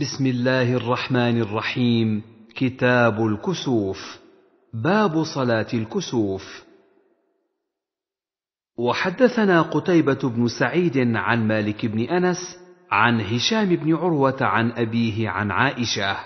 بسم الله الرحمن الرحيم. كتاب الكسوف. باب صلاة الكسوف. وحدثنا قتيبة بن سعيد عن مالك بن أنس عن هشام بن عروة عن أبيه عن عائشة.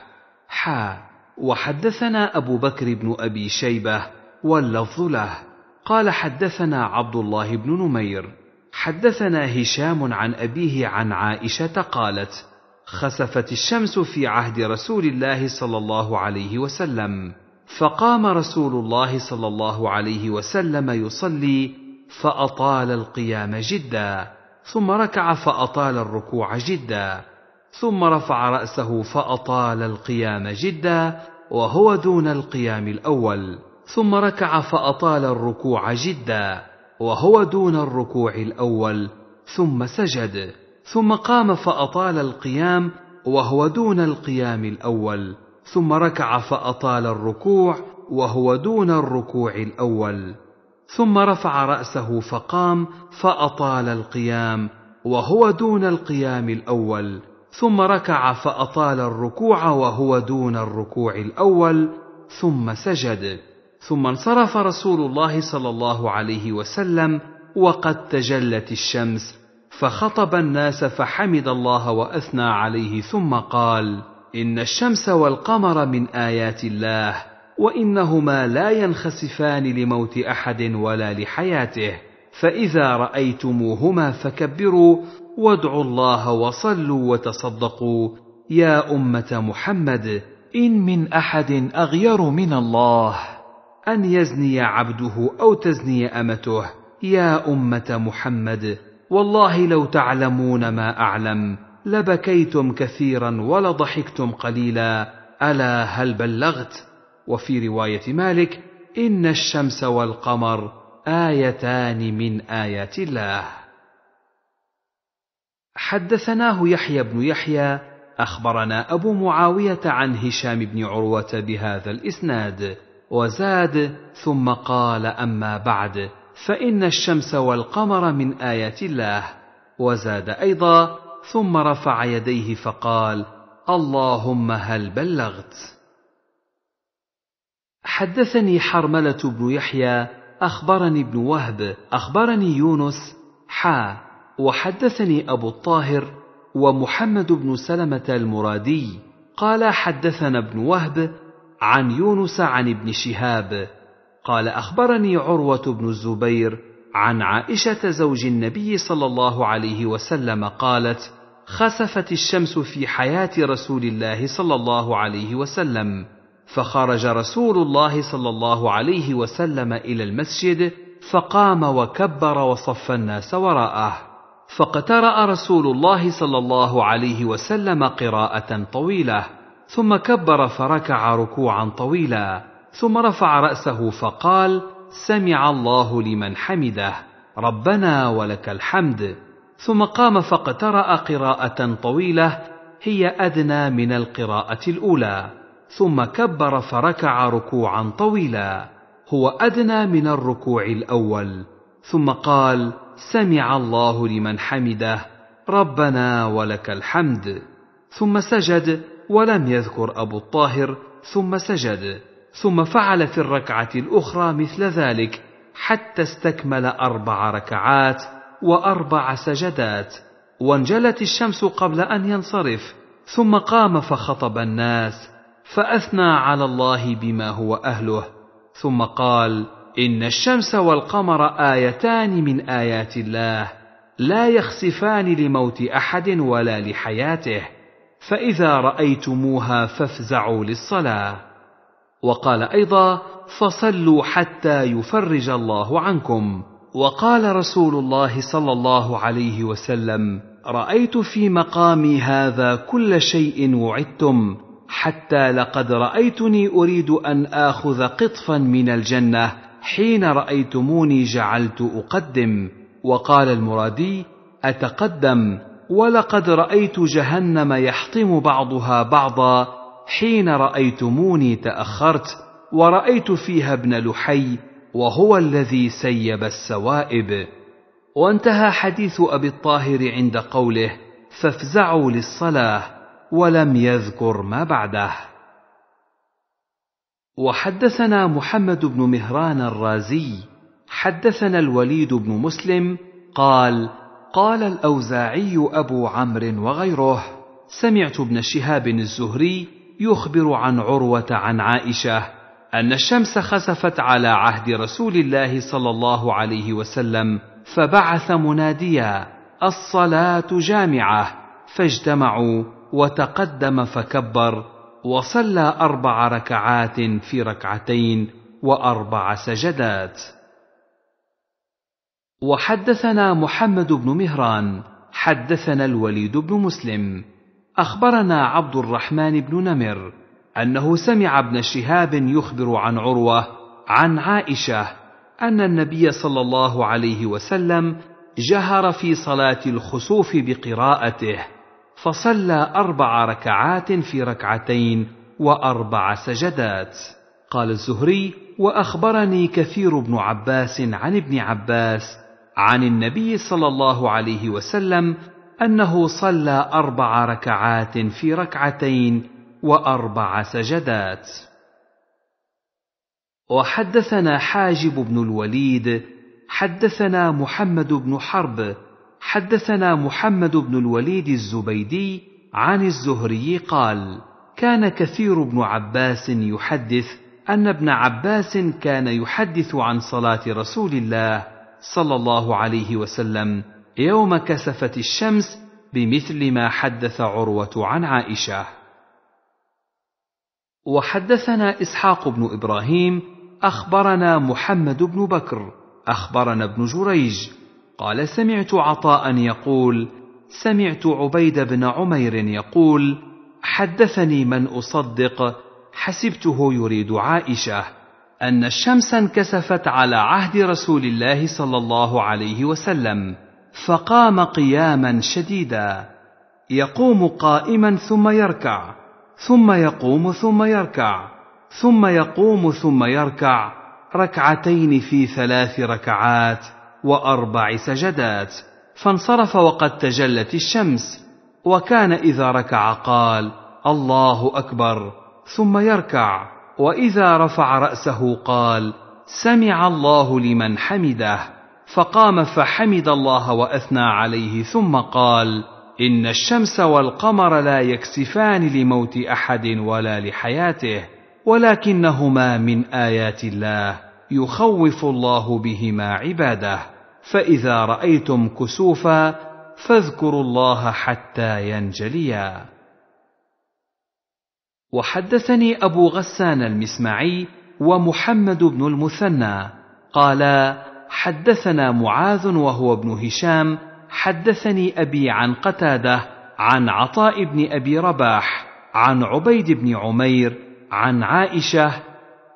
حا. وحدثنا أبو بكر بن أبي شيبة واللفظ له. قال حدثنا عبد الله بن نمير. حدثنا هشام عن أبيه عن عائشة قالت خسفت الشمس في عهد رسول الله صلى الله عليه وسلم. فقام رسول الله صلى الله عليه وسلم يصلي فأطال القيام جدا ثم ركع فأطال الركوع جدا ثم رفع رأسه فأطال القيام جدا وهو دون القيام الأول ثم ركع فأطال الركوع جدا وهو دون الركوع الأول ثم سجد. ثم قام فأطال القيام وهو دون القيام الأول ثم ركع فأطال الركوع وهو دون الركوع الأول ثم رفع رأسه فقام فأطال القيام وهو دون القيام الأول ثم ركع فأطال الركوع وهو دون الركوع الأول ثم سجد ثم انصرف رسول الله صلى الله عليه وسلم وقد تجلت الشمس فخطب الناس فحمد الله وأثنى عليه ثم قال إن الشمس والقمر من آيات الله وإنهما لا ينخسفان لموت أحد ولا لحياته فإذا رأيتموهما فكبروا وادعوا الله وصلوا وتصدقوا يا أمة محمد إن من أحد أغير من الله. أن يزني عبده أو تزني أمته يا أمة محمد والله لو تعلمون ما أعلم لبكيتم كثيرا ولضحكتم قليلا. ألا هل بلغت؟ وفي رواية مالك إن الشمس والقمر آيتان من آيات الله. حدثناه يحيى بن يحيى أخبرنا أبو معاوية عن هشام بن عروة بهذا الإسناد وزاد ثم قال أما بعد. فإن الشمس والقمر من آيات الله. وزاد أيضا ثم رفع يديه فقال اللهم هل بلغت؟ حدثني حرملة بن يحيى أخبرني ابن وهب أخبرني يونس حا وحدثني أبو الطاهر ومحمد بن سلمة المرادي. قال حدثنا ابن وهب عن يونس عن ابن شهاب قال أخبرني عروة بن الزبير عن عائشة زوج النبي صلى الله عليه وسلم قالت خسفت الشمس في حياة رسول الله صلى الله عليه وسلم فخرج رسول الله صلى الله عليه وسلم إلى المسجد فقام وكبر وصف الناس وراءه فاقترأ رسول الله صلى الله عليه وسلم قراءة طويلة ثم كبر فركع ركوعا طويلا. ثم رفع رأسه فقال سمع الله لمن حمده ربنا ولك الحمد. ثم قام فاقترأ قراءة طويلة هي أدنى من القراءة الأولى. ثم كبر فركع ركوعا طويلا هو أدنى من الركوع الأول. ثم قال سمع الله لمن حمده ربنا ولك الحمد. ثم سجد ولم يذكر أبو الطاهر ثم سجد. ثم فعل في الركعة الأخرى مثل ذلك حتى استكمل أربع ركعات وأربع سجدات وانجلت الشمس قبل أن ينصرف ثم قام فخطب الناس فأثنى على الله بما هو أهله ثم قال إن الشمس والقمر آيتان من آيات الله لا يخسفان لموت أحد ولا لحياته فإذا رأيتموها فافزعوا للصلاة. وقال أيضا فصلوا حتى يفرج الله عنكم. وقال رسول الله صلى الله عليه وسلم رأيت في مقامي هذا كل شيء وعدتم حتى لقد رأيتني أريد أن آخذ قطفا من الجنة حين رأيتموني جعلت أقدم. وقال المرادي أتقدم ولقد رأيت جهنم يحطم بعضها بعضا حين رأيتموني تأخرت ورأيت فيها ابن لحي وهو الذي سيب السوائب. وانتهى حديث أبي الطاهر عند قوله فافزعوا للصلاة ولم يذكر ما بعده. وحدثنا محمد بن مهران الرازي حدثنا الوليد بن مسلم قال قال الأوزاعي أبو عمرو وغيره سمعت ابن شهاب الزهري يخبر عن عروة عن عائشة أن الشمس خسفت على عهد رسول الله صلى الله عليه وسلم فبعث مناديا الصلاة جامعة. فاجتمعوا وتقدم فكبر وصلى أربع ركعات في ركعتين وأربع سجدات. وحدثنا محمد بن مهران حدثنا الوليد بن مسلم. أخبرنا عبد الرحمن بن نمر أنه سمع ابن شهاب يخبر عن عروة عن عائشة أن النبي صلى الله عليه وسلم جهر في صلاة الخسوف بقراءته فصلى أربع ركعات في ركعتين وأربع سجدات. قال الزهري وأخبرني كثير بن عباس عن ابن عباس عن النبي صلى الله عليه وسلم أنه صلى أربع ركعات في ركعتين وأربع سجدات. وحدثنا حاجب بن الوليد حدثنا محمد بن حرب حدثنا محمد بن الوليد الزبيدي عن الزهري قال كان كثير بن عباس يحدث أن ابن عباس كان يحدث عن صلاة رسول الله صلى الله عليه وسلم يوم كسفت الشمس بمثل ما حدث عروة عن عائشة. وحدثنا إسحاق بن إبراهيم أخبرنا محمد بن بكر أخبرنا ابن جريج. قال سمعت عطاء يقول سمعت عبيد بن عمير يقول حدثني من أصدق حسبته يريد عائشة. أن الشمس انكسفت على عهد رسول الله صلى الله عليه وسلم. فقام قياما شديدا. يقوم قائما ثم يركع ثم يقوم ثم يركع ثم يقوم ثم يركع ركعتين في ثلاث ركعات وأربع سجدات. فانصرف وقد تجلت الشمس وكان إذا ركع قال الله أكبر. ثم يركع وإذا رفع رأسه قال سمع الله لمن حمده. فقام فحمد الله وأثنى عليه ثم قال إن الشمس والقمر لا يكسفان لموت أحد ولا لحياته ولكنهما من آيات الله يخوف الله بهما عباده. فإذا رأيتم كسوفا فاذكروا الله حتى ينجليا. وحدثني أبو غسان المسمعي ومحمد بن المثنى قالا حدثنا معاذ وهو ابن هشام حدثني أبي عن قتادة عن عطاء بن أبي رباح عن عبيد بن عمير عن عائشة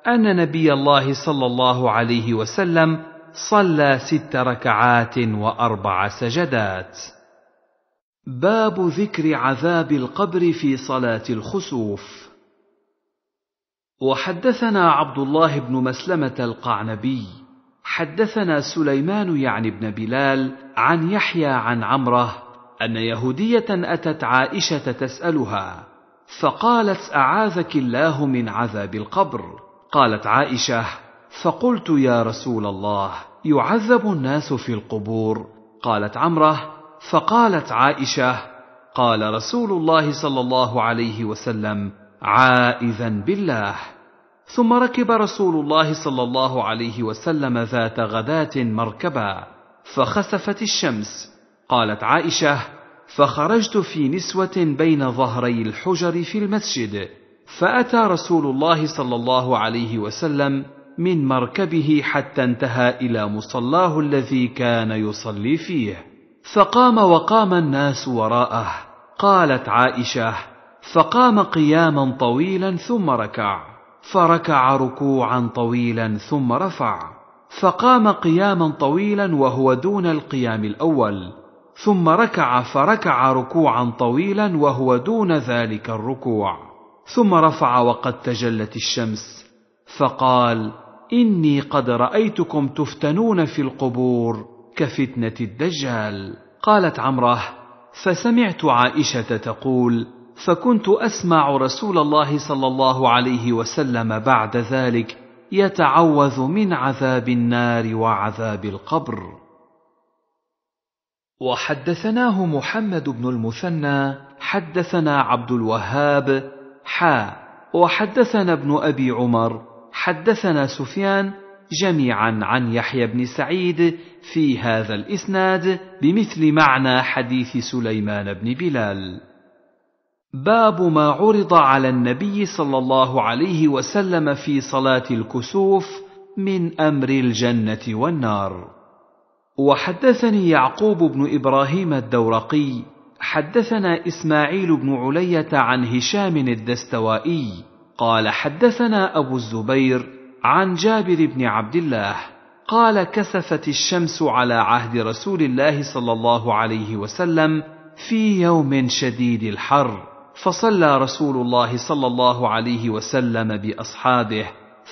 أن نبي الله صلى الله عليه وسلم صلى ست ركعات وأربع سجدات. باب ذكر عذاب القبر في صلاة الخسوف. وحدثنا عبد الله بن مسلمة القعنبي. حدثنا سليمان يعني بن بلال عن يحيى عن عمرة أن يهودية أتت عائشة تسألها فقالت أعاذك الله من عذاب القبر؟ قالت عائشة فقلت يا رسول الله يعذب الناس في القبور؟ قالت عمرة فقالت عائشة قال رسول الله صلى الله عليه وسلم عائذا بالله. ثم ركب رسول الله صلى الله عليه وسلم ذات غداة مركبا فخسفت الشمس. قالت عائشة فخرجت في نسوة بين ظهري الحجر في المسجد فأتى رسول الله صلى الله عليه وسلم من مركبه حتى انتهى إلى مصلاه الذي كان يصلي فيه. فقام وقام الناس وراءه. قالت عائشة فقام قياما طويلا ثم ركع. فركع ركوعا طويلا ثم رفع فقام قياما طويلا وهو دون القيام الأول ثم ركع فركع ركوعا طويلا وهو دون ذلك الركوع ثم رفع وقد تجلت الشمس فقال إني قد رأيتكم تفتنون في القبور كفتنة الدجال. قالت عمره فسمعت عائشة تقول فكنت أسمع رسول الله صلى الله عليه وسلم بعد ذلك يتعوذ من عذاب النار وعذاب القبر. وحدثناه محمد بن المثنى حدثنا عبد الوهاب حا وحدثنا ابن أبي عمر حدثنا سفيان جميعا عن يحيى بن سعيد في هذا الإسناد بمثل معنى حديث سليمان بن بلال. باب ما عرض على النبي صلى الله عليه وسلم في صلاة الكسوف من أمر الجنة والنار. وحدثني يعقوب بن إبراهيم الدورقي حدثنا إسماعيل بن علية عن هشام الدستوائي قال حدثنا أبو الزبير عن جابر بن عبد الله قال كسفت الشمس على عهد رسول الله صلى الله عليه وسلم في يوم شديد الحر. فصلى رسول الله صلى الله عليه وسلم بأصحابه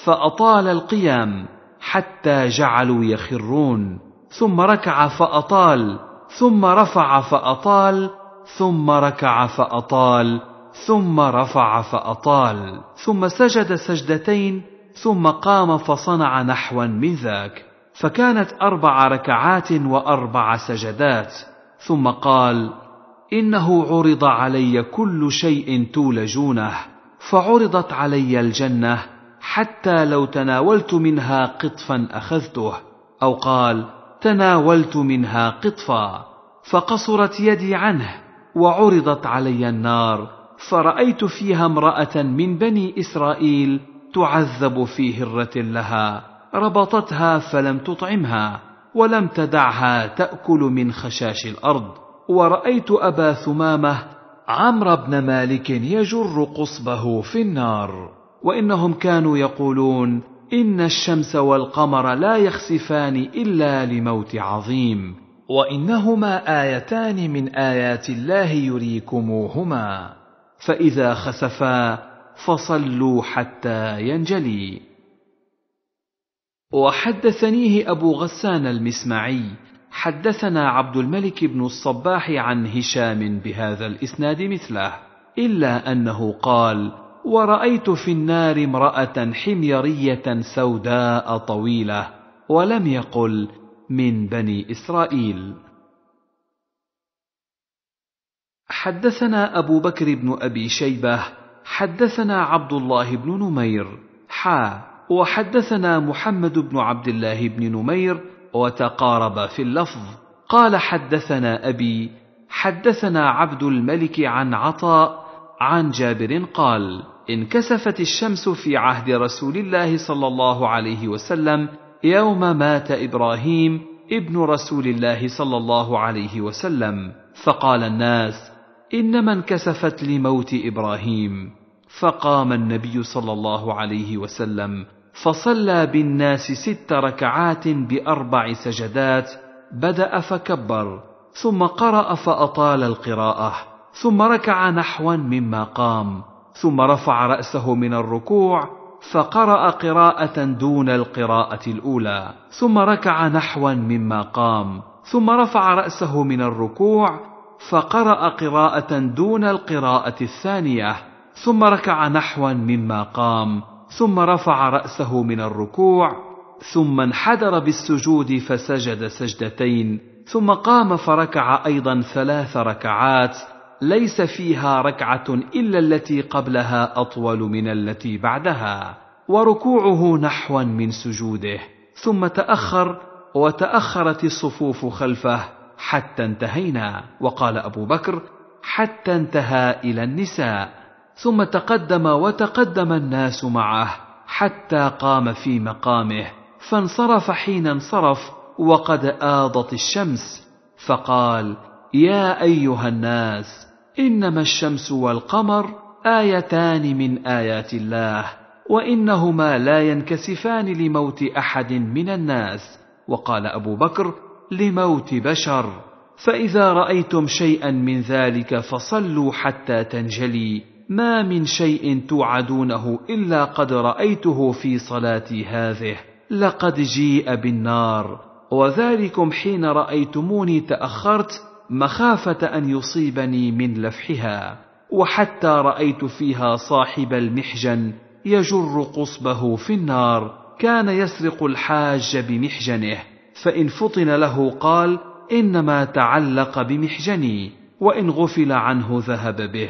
فأطال القيام حتى جعلوا يخرون ثم ركع فأطال ثم رفع فأطال ثم ركع فأطال ثم رفع فأطال ثم سجد سجدتين ثم قام فصنع نحوا من ذاك. فكانت أربع ركعات وأربع سجدات ثم قال إنه عرض علي كل شيء تولجونه فعرضت علي الجنة حتى لو تناولت منها قطفا أخذته أو قال تناولت منها قطفا فقصرت يدي عنه وعرضت علي النار فرأيت فيها امرأة من بني إسرائيل تعذب في هرة لها ربطتها فلم تطعمها ولم تدعها تأكل من خشاش الأرض. ورأيت أبا ثمامة عمرو بن مالك يجر قصبه في النار وإنهم كانوا يقولون إن الشمس والقمر لا يخسفان إلا لموت عظيم وإنهما آيتان من آيات الله يريكموهما فإذا خسفا فصلوا حتى ينجلي. وحدثنيه أبو غسان المسمعي حدثنا عبد الملك بن الصباح عن هشام بهذا الإسناد مثله إلا أنه قال ورأيت في النار امرأة حميرية سوداء طويلة ولم يقل من بني إسرائيل. حدثنا أبو بكر بن أبي شيبة حدثنا عبد الله بن نمير حا وحدثنا محمد بن عبد الله بن نمير وتقارب في اللفظ قال حدثنا أبي حدثنا عبد الملك عن عطاء عن جابر قال انكسفت الشمس في عهد رسول الله صلى الله عليه وسلم يوم مات إبراهيم ابن رسول الله صلى الله عليه وسلم فقال الناس إنما انكسفت لموت إبراهيم فقام النبي صلى الله عليه وسلم فصلى بالناس ست ركعات بأربع سجدات بدأ فكبر ثم قرأ فأطال القراءة ثم ركع نحوا مما قام ثم رفع رأسه من الركوع فقرأ قراءة دون القراءة الأولى ثم ركع نحوا مما قام ثم رفع رأسه من الركوع فقرأ قراءة دون القراءة الثانية ثم ركع نحوا مما قام. ثم رفع رأسه من الركوع ثم انحدر بالسجود فسجد سجدتين ثم قام فركع أيضا ثلاث ركعات ليس فيها ركعة إلا التي قبلها أطول من التي بعدها وركوعه نحوا من سجوده ثم تأخر وتأخرت الصفوف خلفه حتى انتهينا وقال أبو بكر حتى انتهى إلى النساء. ثم تقدم وتقدم الناس معه حتى قام في مقامه فانصرف حين انصرف وقد آضت الشمس فقال يا أيها الناس إنما الشمس والقمر آيتان من آيات الله وإنهما لا ينكسفان لموت أحد من الناس. وقال أبو بكر لموت بشر فإذا رأيتم شيئا من ذلك فصلوا حتى تنجلي. ما من شيء توعدونه إلا قد رأيته في صلاتي هذه. لقد جيء بالنار. وذلكم حين رأيتموني تأخرت مخافة أن يصيبني من لفحها. وحتى رأيت فيها صاحب المحجن يجر قصبه في النار. كان يسرق الحاج بمحجنه. فإن فطن له قال إنما تعلق بمحجني وإن غفل عنه ذهب به.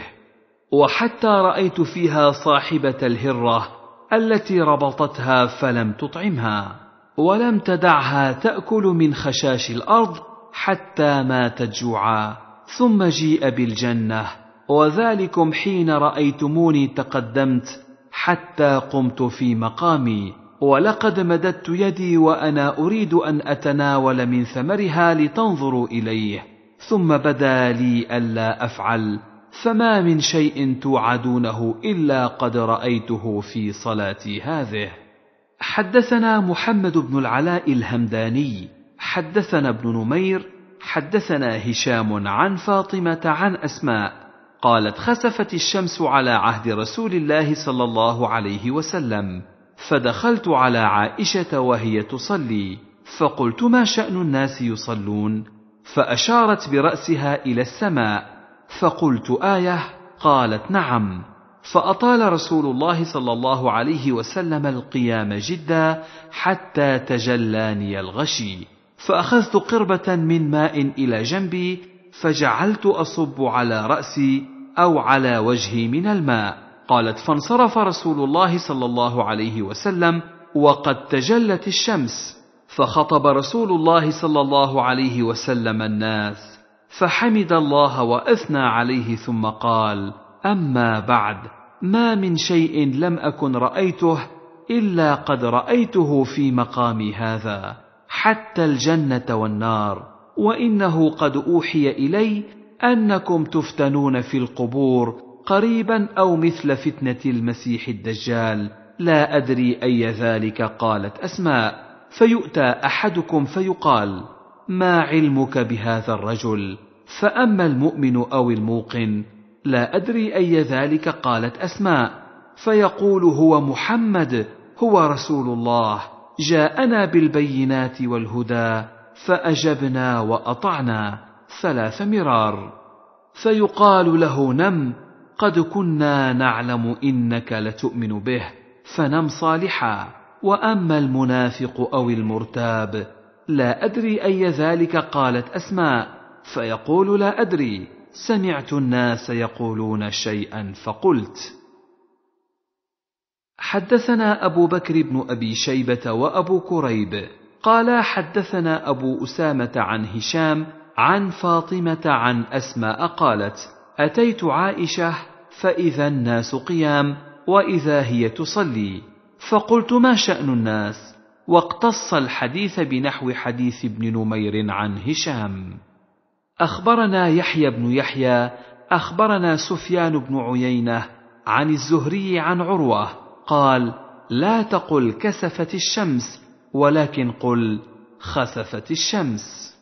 وحتى رأيت فيها صاحبة الهرة التي ربطتها فلم تطعمها ولم تدعها تأكل من خشاش الأرض حتى ماتت جوعا ثم جيء بالجنة وذلكم حين رأيتموني تقدمت حتى قمت في مقامي ولقد مددت يدي وأنا أريد أن أتناول من ثمرها لتنظروا إليه ثم بدا لي ألا أفعل. فما من شيء توعدونه إلا قد رأيته في صلاتي هذه. حدثنا محمد بن العلاء الهمداني حدثنا ابن نمير حدثنا هشام عن فاطمة عن أسماء قالت خسفت الشمس على عهد رسول الله صلى الله عليه وسلم فدخلت على عائشة وهي تصلي فقلت ما شأن الناس يصلون؟ فأشارت برأسها إلى السماء فقلت آية قالت نعم. فأطال رسول الله صلى الله عليه وسلم القيام جدا حتى تجلاني الغشي. فأخذت قربة من ماء إلى جنبي فجعلت أصب على رأسي أو على وجهي من الماء. قالت فانصرف رسول الله صلى الله عليه وسلم وقد تجلت الشمس. فخطب رسول الله صلى الله عليه وسلم الناس. فحمد الله وأثنى عليه ثم قال أما بعد ما من شيء لم أكن رأيته إلا قد رأيته في مقامي هذا حتى الجنة والنار وإنه قد أوحي إلي أنكم تفتنون في القبور قريبا أو مثل فتنة المسيح الدجال لا أدري أي ذلك قالت أسماء فيؤتى أحدكم فيقال ما علمك بهذا الرجل؟ فأما المؤمن أو الموقن لا أدري أي ذلك قالت أسماء فيقول هو محمد هو رسول الله جاءنا بالبينات والهدى فأجبنا وأطعنا ثلاث مرار. فيقال له نم قد كنا نعلم إنك لتؤمن به فنم صالحا. وأما المنافق أو المرتاب لا أدري أي ذلك قالت أسماء فيقول لا أدري. سمعت الناس يقولون شيئا فقلت. حدثنا أبو بكر بن أبي شيبة وأبو كريب. قالا حدثنا أبو أسامة عن هشام عن فاطمة عن أسماء قالت أتيت عائشة فإذا الناس قيام وإذا هي تصلي. فقلت ما شأن الناس؟ واقتص الحديث بنحو حديث ابن نمير عن هشام. أخبرنا يحيى بن يحيى أخبرنا سفيان بن عيينة عن الزهري عن عروة قال لا تقل كسفت الشمس ولكن قل خسفت الشمس.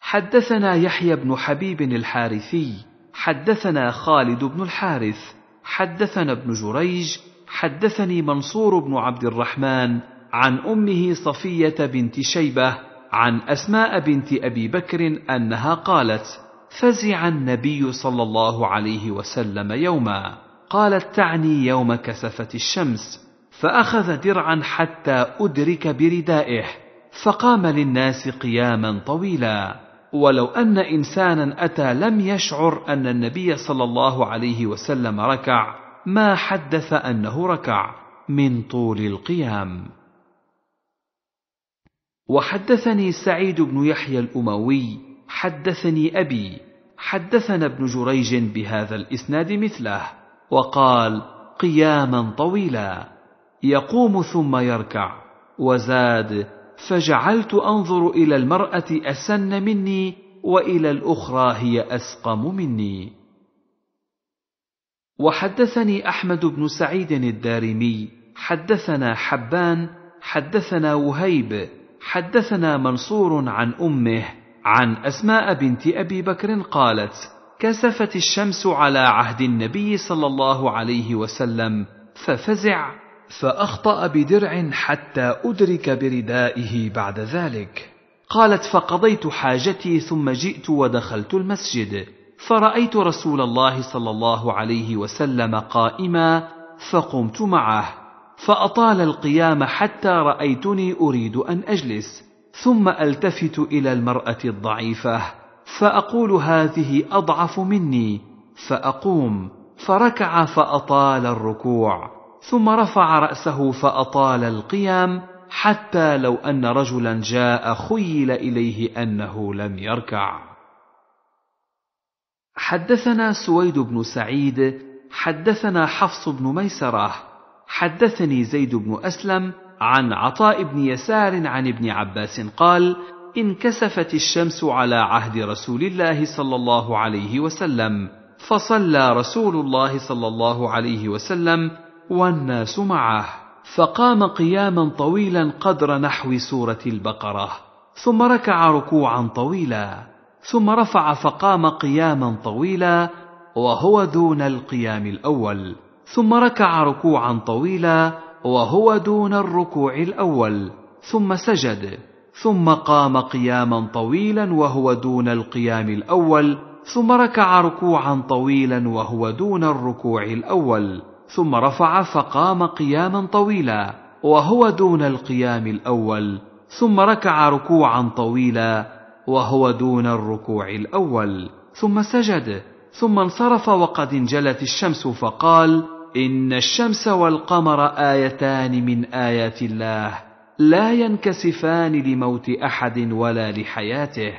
حدثنا يحيى بن حبيب الحارثي حدثنا خالد بن الحارث حدثنا ابن جريج حدثني منصور بن عبد الرحمن عن أمه صفية بنت شيبة عن أسماء بنت أبي بكر أنها قالت فزع النبي صلى الله عليه وسلم يوما قالت تعني يوم كسفت الشمس فأخذ درعا حتى أدرك بردائه فقام للناس قياما طويلا. ولو أن إنسانا أتى لم يشعر أن النبي صلى الله عليه وسلم ركع ما حدث أنه ركع من طول القيام. وحدثني سعيد بن يحيى الأموي حدثني أبي حدثنا ابن جريج بهذا الإسناد مثله وقال قياما طويلا يقوم ثم يركع وزاد فجعلت أنظر إلى المرأة أسن مني وإلى الأخرى هي أسقم مني. وحدثني أحمد بن سعيد الدارمي حدثنا حبان حدثنا وهيب حدثنا منصور عن أمه عن أسماء بنت أبي بكر قالت كسفت الشمس على عهد النبي صلى الله عليه وسلم ففزع فأخطأ بدرع حتى أدرك بردائه بعد ذلك. قالت فقضيت حاجتي ثم جئت ودخلت المسجد. فرأيت رسول الله صلى الله عليه وسلم قائما فقمت معه فأطال القيام حتى رأيتني أريد أن أجلس ثم ألتفت إلى المرأة الضعيفة فأقول هذه أضعف مني فأقوم فركع فأطال الركوع ثم رفع رأسه فأطال القيام حتى لو أن رجلا جاء خيل إليه أنه لم يركع. حدثنا سويد بن سعيد، حدثنا حفص بن ميسرة، حدثني زيد بن أسلم عن عطاء بن يسار عن ابن عباس قال: انكسفت الشمس على عهد رسول الله صلى الله عليه وسلم، فصلى رسول الله صلى الله عليه وسلم والناس معه. فقام قياما طويلا قدر نحو سورة البقرة ثم ركع ركوعا طويلا ثم رفع فقام قياما طويلا وهو دون القيام الأول ثم ركع ركوعا طويلا وهو دون الركوع الأول ثم سجد ثم قام قياما طويلا وهو دون القيام الأول ثم ركع ركوعا طويلا وهو دون الركوع الأول ثم رفع فقام قياما طويلا وهو دون القيام الأول ثم ركع ركوعا طويلا وهو دون الركوع الأول. ثم سجد. ثم انصرف وقد انجلت الشمس فقال إن الشمس والقمر آيتان من آيات الله. لا ينكسفان لموت أحد ولا لحياته.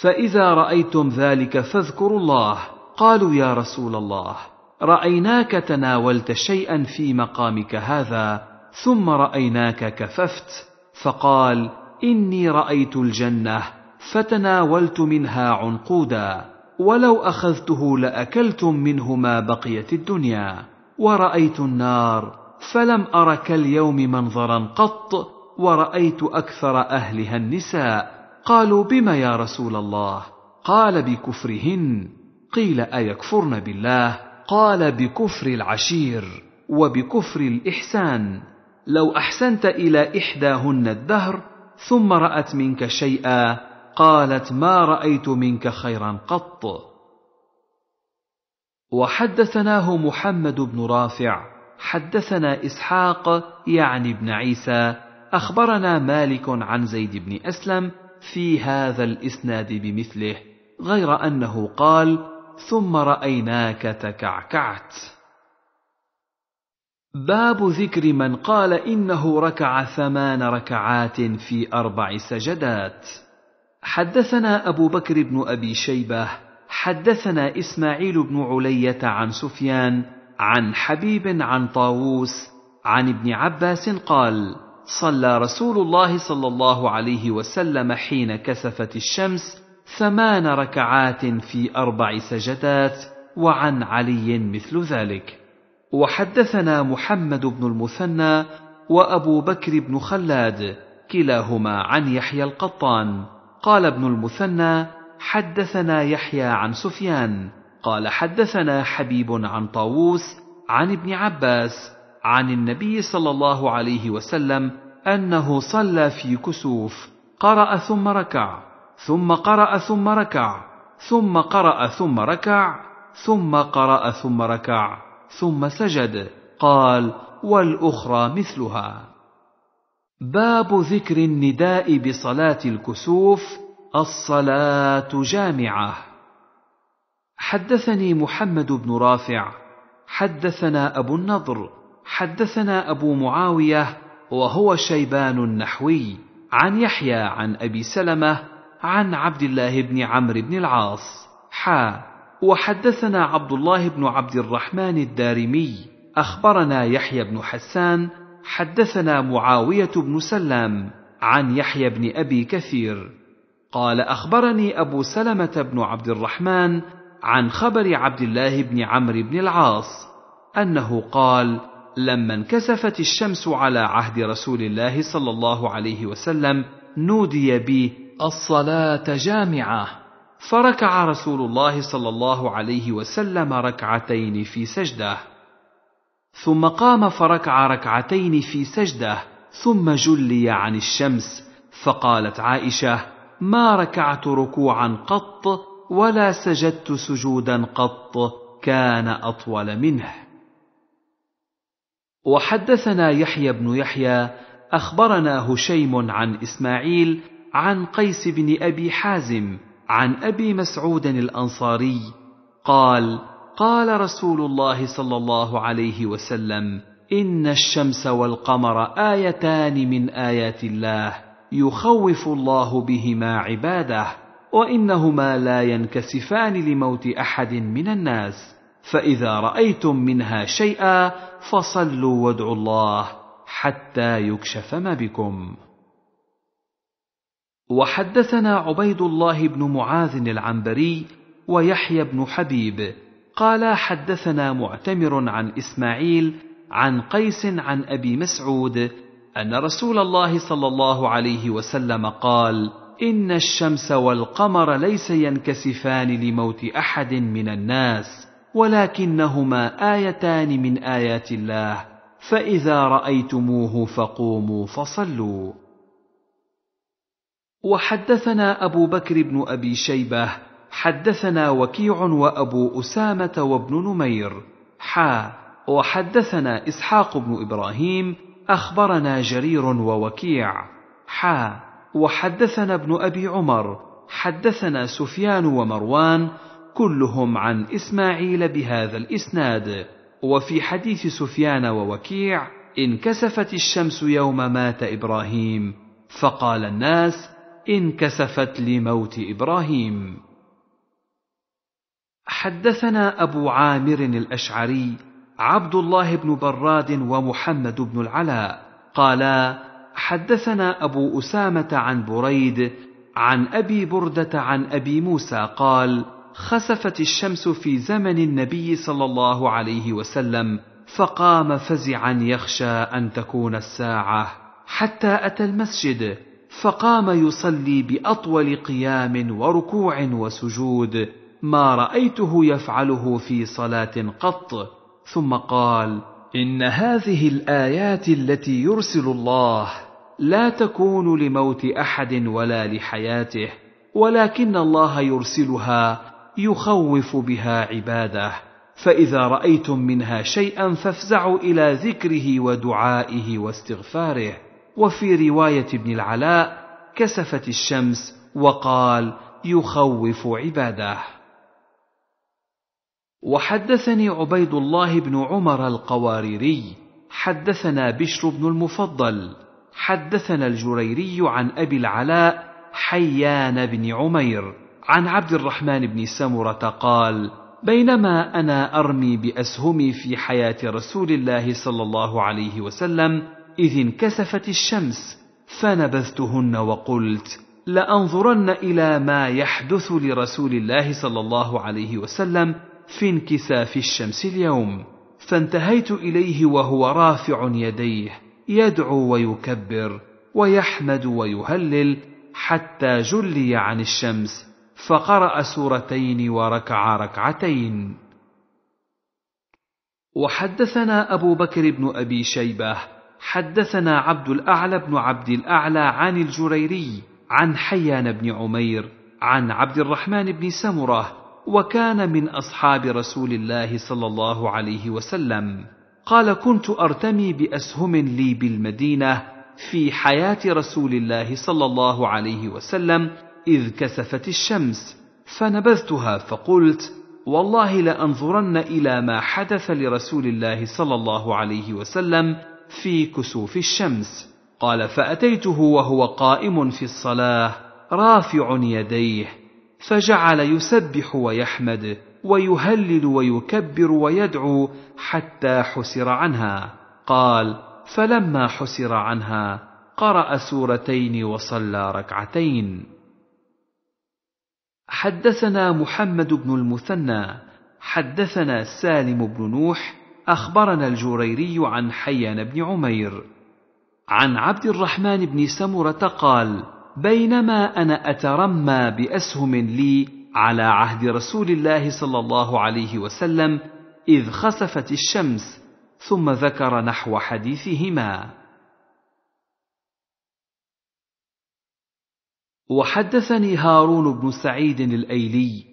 فإذا رأيتم ذلك فاذكروا الله. قالوا يا رسول الله رأيناك تناولت شيئا في مقامك هذا ثم رأيناك كففت. فقال إني رأيت الجنة. فتناولت منها عنقودا ولو أخذته لاكلتم منه ما بقيت الدنيا. ورأيت النار فلم أر كاليوم منظرا قط ورأيت أكثر أهلها النساء. قالوا بم يا رسول الله؟ قال بكفرهن. قيل أيكفرن بالله؟ قال بكفر العشير وبكفر الإحسان. لو أحسنت إلى إحداهن الدهر ثم رأت منك شيئا قالت ما رأيت منك خيرا قط. وحدثناه محمد بن رافع حدثنا إسحاق يعني ابن عيسى أخبرنا مالك عن زيد بن أسلم في هذا الإسناد بمثله غير أنه قال ثم رأيناك تكعكعت باب ذكر من قال إنه ركع ثمان ركعات في أربع سجدات. حدثنا أبو بكر بن أبي شيبة حدثنا إسماعيل بن علية عن سفيان عن حبيب عن طاووس عن ابن عباس قال صلى رسول الله صلى الله عليه وسلم حين كسفت الشمس ثمان ركعات في أربع سجدات وعن علي مثل ذلك. وحدثنا محمد بن المثنى وأبو بكر بن خلاد كلاهما عن يحيى القطان. قال ابن المثنى حدثنا يحيى عن سفيان قال حدثنا حبيب عن طاووس عن ابن عباس عن النبي صلى الله عليه وسلم أنه صلى في كسوف قرأ ثم ركع ثم قرأ ثم ركع ثم قرأ ثم ركع ثم قرأ ثم ركع ثم سجد قال والأخرى مثلها. باب ذكر النداء بصلاة الكسوف الصلاة جامعة. حدثني محمد بن رافع حدثنا أبو النضر حدثنا أبو معاوية وهو شيبان النحوي عن يحيى عن أبي سلمة عن عبد الله بن عمرو بن العاص. حا وحدثنا عبد الله بن عبد الرحمن الدارمي. أخبرنا يحيى بن حسان حدثنا معاوية بن سلام عن يحيى بن أبي كثير. قال أخبرني أبو سلمة بن عبد الرحمن عن خبر عبد الله بن عمرو بن العاص أنه قال لما انكسفت الشمس على عهد رسول الله صلى الله عليه وسلم نودي بي الصلاة جامعة. فركع رسول الله صلى الله عليه وسلم ركعتين في سجدة. ثم قام فركع ركعتين في سجدة ثم جلي عن الشمس فقالت عائشة ما ركعت ركوعا قط ولا سجدت سجودا قط كان أطول منه. وحدثنا يحيى بن يحيى أخبرنا هشيم عن إسماعيل عن قيس بن أبي حازم عن أبي مسعود الأنصاري قال قال رسول الله صلى الله عليه وسلم إن الشمس والقمر آيتان من آيات الله يخوف الله بهما عباده وإنهما لا ينكسفان لموت أحد من الناس فإذا رأيتم منها شيئا فصلوا وادعوا الله حتى يكشف ما بكم. وحدثنا عبيد الله بن معاذ العنبري ويحيى بن حبيب قال حدثنا معتمر عن إسماعيل عن قيس عن أبي مسعود أن رسول الله صلى الله عليه وسلم قال إن الشمس والقمر ليس ينكسفان لموت أحد من الناس ولكنهما آيتان من آيات الله فإذا رأيتموه فقوموا فصلوا. وحدثنا أبو بكر بن أبي شيبة حدثنا وكيع وأبو أسامة وابن نمير. حا وحدثنا إسحاق بن إبراهيم أخبرنا جرير ووكيع. حا وحدثنا ابن أبي عمر. حدثنا سفيان ومروان كلهم عن إسماعيل بهذا الإسناد. وفي حديث سفيان ووكيع انكسفت الشمس يوم مات إبراهيم فقال الناس انكسفت لموت إبراهيم. حدثنا أبو عامر الأشعري عبد الله بن براد ومحمد بن العلاء قالا حدثنا أبو أسامة عن بريد عن أبي بردة عن أبي موسى قال خسفت الشمس في زمن النبي صلى الله عليه وسلم فقام فزعا يخشى أن تكون الساعة حتى أتى المسجد فقام يصلي بأطول قيام وركوع وسجود. ما رأيته يفعله في صلاة قط ثم قال إن هذه الآيات التي يرسل الله لا تكون لموت أحد ولا لحياته ولكن الله يرسلها يخوف بها عباده. فإذا رأيتم منها شيئا فافزعوا إلى ذكره ودعائه واستغفاره. وفي رواية ابن العلاء كسفت الشمس وقال يخوف عباده. وحدثني عبيد الله بن عمر القواريري حدثنا بشر بن المفضل حدثنا الجريري عن أبي العلاء حيان بن عمير عن عبد الرحمن بن سمرة قال بينما أنا أرمي بأسهمي في حياة رسول الله صلى الله عليه وسلم إذ انكسفت الشمس فنبذتهن وقلت لأنظرن إلى ما يحدث لرسول الله صلى الله عليه وسلم في انكساف الشمس اليوم. فانتهيت إليه وهو رافع يديه يدعو ويكبر ويحمد ويهلل حتى جلي عن الشمس. فقرأ سورتين وركع ركعتين. وحدثنا أبو بكر بن أبي شيبة حدثنا عبد الأعلى بن عبد الأعلى عن الجريري عن حيان بن عمير عن عبد الرحمن بن سمرة وكان من أصحاب رسول الله صلى الله عليه وسلم. قال كنت أرتمي بأسهم لي بالمدينة في حياة رسول الله صلى الله عليه وسلم إذ كسفت الشمس فنبذتها فقلت والله لأنظرن إلى ما حدث لرسول الله صلى الله عليه وسلم في كسوف الشمس. قال فأتيته وهو قائم في الصلاة رافع يديه. فجعل يسبح ويحمد ويهلل ويكبر ويدعو حتى حسر عنها. قال فلما حسر عنها قرأ سورتين وصلى ركعتين. حدثنا محمد بن المثنى حدثنا سالم بن نوح أخبرنا الجريري عن حيان بن عمير. عن عبد الرحمن بن سمرة قال بينما أنا أترمى بأسهم لي على عهد رسول الله صلى الله عليه وسلم إذ خسفت الشمس ثم ذكر نحو حديثهما. وحدثني هارون بن سعيد الأيلي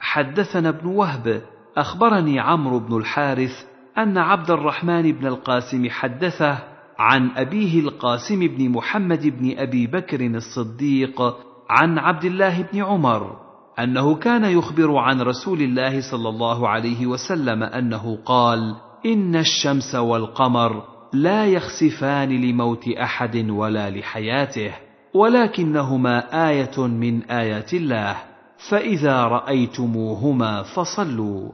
حدثنا ابن وهب أخبرني عمرو بن الحارث أن عبد الرحمن بن القاسم حدثه عن أبيه القاسم بن محمد بن أبي بكر الصديق عن عبد الله بن عمر أنه كان يخبر عن رسول الله صلى الله عليه وسلم أنه قال إن الشمس والقمر لا يخسفان لموت أحد ولا لحياته ولكنهما آية من آيات الله فإذا رأيتموهما فصلوا.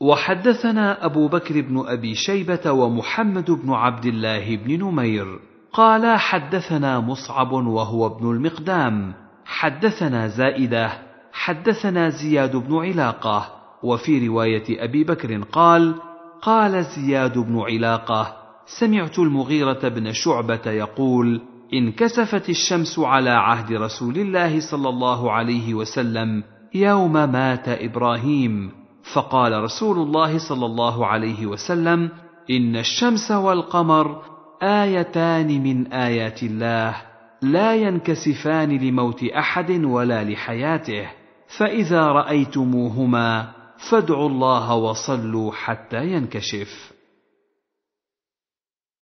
وحدثنا أبو بكر بن أبي شيبة ومحمد بن عبد الله بن نمير. قالا حدثنا مصعب وهو ابن المقدام. حدثنا زائدة. حدثنا زياد بن علاقة. وفي رواية أبي بكر قال قال زياد بن علاقة سمعت المغيرة بن شعبة يقول انكسفت الشمس على عهد رسول الله صلى الله عليه وسلم يوم مات إبراهيم. فقال رسول الله صلى الله عليه وسلم إن الشمس والقمر آيتان من آيات الله لا ينكسفان لموت أحد ولا لحياته فإذا رأيتموهما فادعوا الله وصلوا حتى ينكشف.